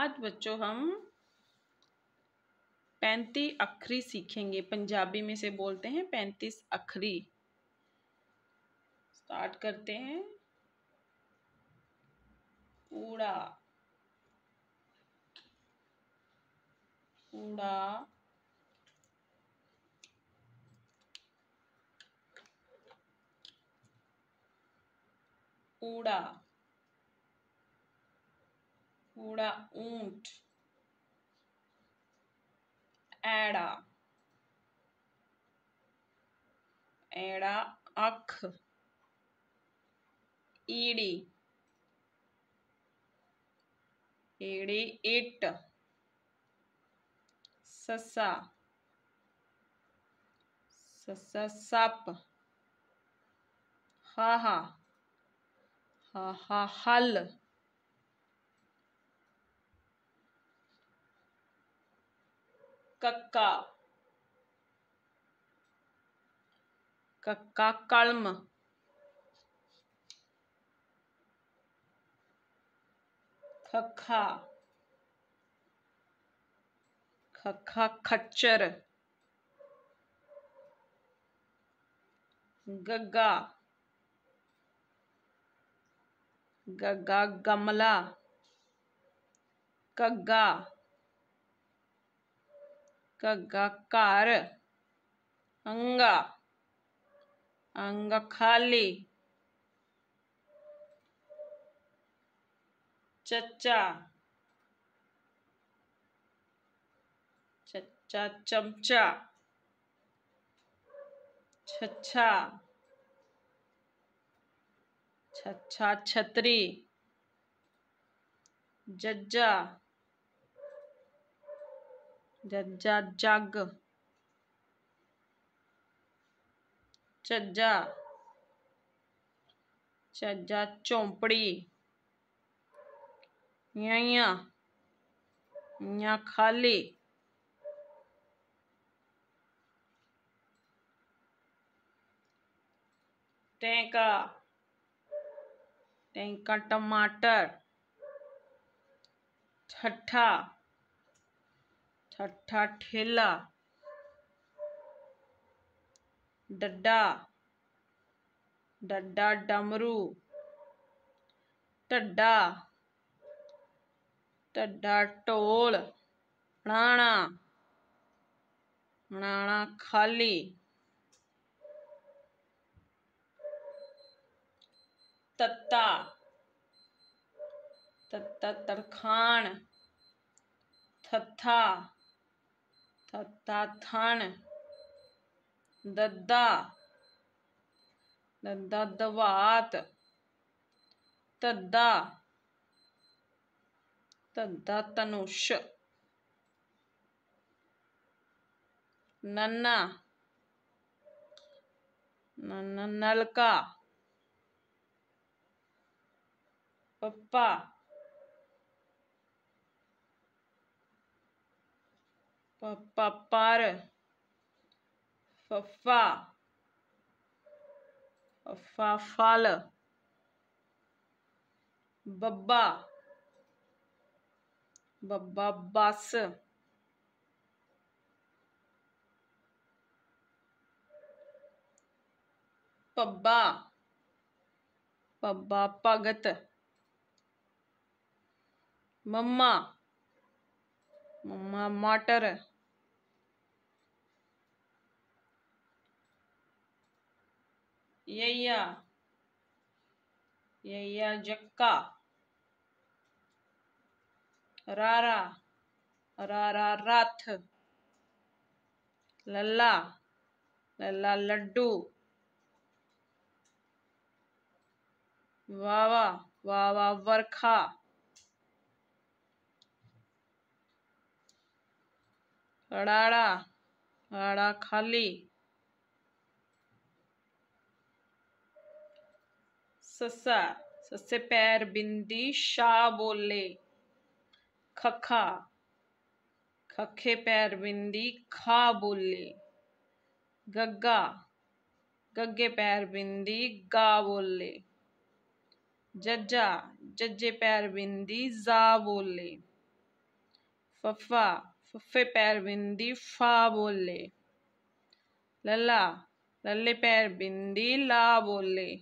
आज बच्चों हम पैंतीस अखरी सीखेंगे। पंजाबी में से बोलते हैं पैंतीस अखरी। स्टार्ट करते हैं। ऊड़ा ऊड़ा ऊड़ा ऊड़ा ऊँट एड़ा एड़ा अख, ईड़ी ईड़ी, इट, ससा ससा, सप, हा हा हा हा, हल। कक्का। कक्का कलम। खखा खखा खच्चर। गग्गा। गग्गा गमला। कग्गा। घर अंगा अंग खाली चच्चा चच्चा चमचा छच्छा छच्छा छतरी जज्जा जग। झज्जा झज्जा चौंपड़ी। या खाली। टेंका। टेंका टमाटर। ठट्ठा। ठट्ठा ठेला, डड्डा डड्डा डमरू ढड्डा ढड्डा ढोल णाणा णाणा खाली, तत्ता तत्ता तरखान थत्था थन दद्दा दद्दा दवात तद्दा तद्दा तनुष नन्ना नन्ना नलका पप्पा पर फफा फफा फल बब्बा बब्बा बस पब्बा पब्बा भगत मम्मा मम्मा मटर यैया यैया जक्का, रारा रारा रथ लल्ला लल्ला लड्डू, वावा वावा वर्खा, अड़ाड़ा अड़ा खाली। ससा, ससे पैर बिंदी शाह बोले, खखा, खखे पैर बिंदी, खा बोले, गग्गा, गग्गे पैर बिंदी, गा बोले, जज्जा, जज्जे पैर बिंदी, जा बोले, फफा, फफे पैर बिंदी, फा बोले, लल्ला, लल्ले पैर बिंदी, ला बोल।